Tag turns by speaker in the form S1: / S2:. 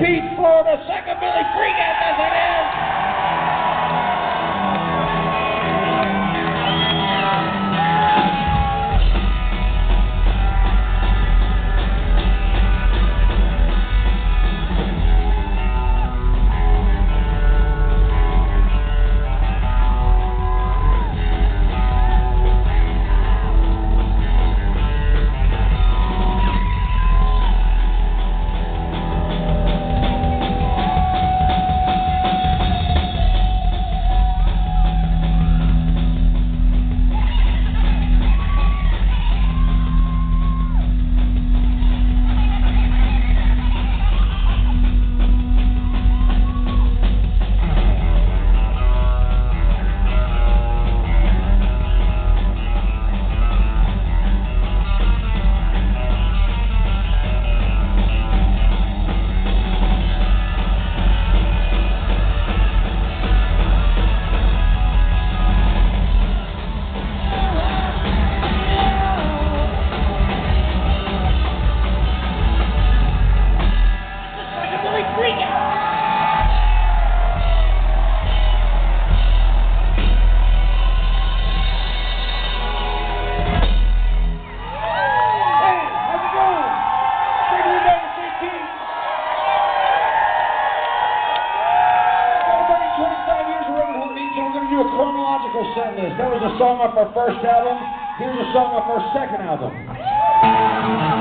S1: Pete Florida, Psychobilly Freak Out. That's That was a song off our first album. Here's a song off our second album.